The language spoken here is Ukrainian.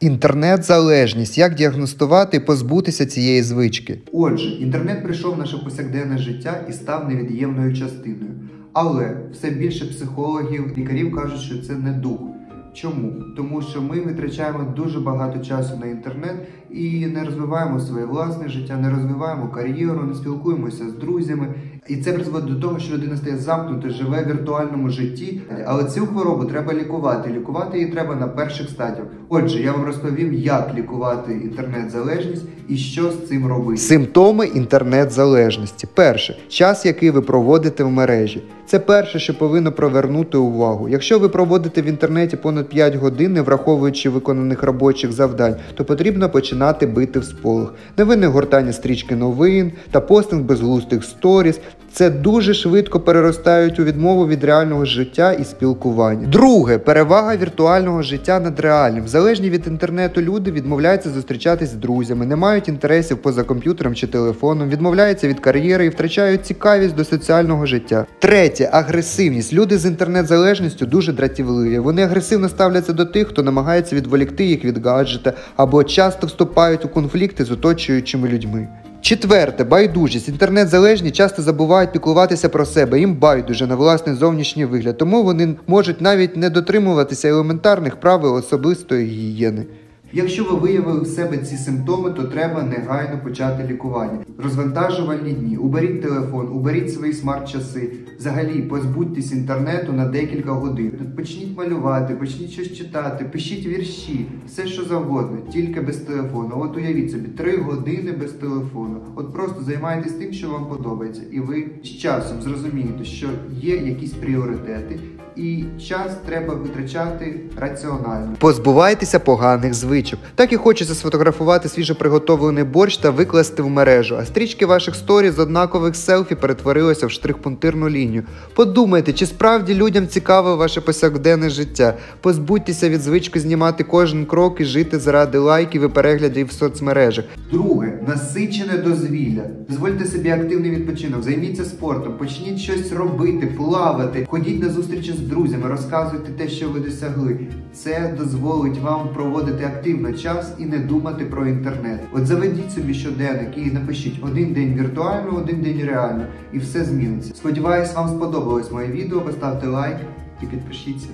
Інтернет-залежність. Як діагностувати і позбутися цієї звички? Отже, інтернет прийшов в наше повсякденне життя і став невід'ємною частиною. Але все більше психологів, лікарів кажуть, що це не дух. Чому? Тому що ми витрачаємо дуже багато часу на інтернет і не розвиваємо своє власне життя, не розвиваємо кар'єру, не спілкуємося з друзями. І це призводить до того, що людина стає замкнута, живе в віртуальному житті. Але цю хворобу треба лікувати. Лікувати її треба на перших стадіях. Отже, я вам розповім, як лікувати інтернет-залежність і що з цим робити. Симптоми інтернет-залежності. Перше час, який ви проводите в мережі. Це перше, що повинно привернути увагу. Якщо ви проводите в інтернеті понад 5 годин, не враховуючи виконаних робочих завдань, то потрібно починати бити в сполох. Невинне гортання стрічки новин та постинг безглустих сторіс. Це дуже швидко переростають у відмову від реального життя і спілкування. Друге перевага віртуального життя над реальним. Залежні від інтернету люди відмовляються зустрічатись з друзями, не мають інтересів поза комп'ютером чи телефоном, відмовляються від кар'єри і втрачають цікавість до соціального життя. Третє агресивність. Люди з інтернет-залежністю дуже дратівливі. Вони агресивно ставляться до тих, хто намагається відволікти їх від гаджета, або часто вступають у конфлікти з оточуючими людьми. Четверте, байдужість. Інтернет-залежні часто забувають піклуватися про себе, їм байдуже на власний зовнішній вигляд, тому вони можуть навіть не дотримуватися елементарних правил особистої гігієни. Якщо ви виявили в себе ці симптоми, то треба негайно почати лікування. Розвантажувальні дні, уберіть телефон, уберіть свої смарт-часи. Взагалі, позбудьтесь інтернету на декілька годин. Почніть малювати, почніть щось читати, пишіть вірші, все що завгодно, тільки без телефону. От уявіть собі, три години без телефону. От просто займайтесь тим, що вам подобається, і ви з часом зрозумієте, що є якісь пріоритети, і час треба витрачати раціонально. Позбувайтеся поганих звичок. Так і хочеться сфотографувати свіжоприготовлений борщ та викласти в мережу, а стрічки ваших сторі з однакових селфі перетворилися в штрих-пунктирну лінію. Подумайте, чи справді людям цікаве ваше повсякденне життя. Позбудьтеся від звички знімати кожен крок і жити заради лайків і переглядів в соцмережах. Друге, насичене дозвілля. Дозвольте собі активний відпочинок, займіться спортом, почніть щось робити, плавати, ходіть на зустрічі з друзями, розказуйте те, що ви досягли. Це дозволить вам проводити активно час і не думати про інтернет. От заведіть собі щоденник і напишіть один день віртуально, один день реально, і все зміниться. Сподіваюсь, вам сподобалось моє відео. Поставте лайк і підпишіться.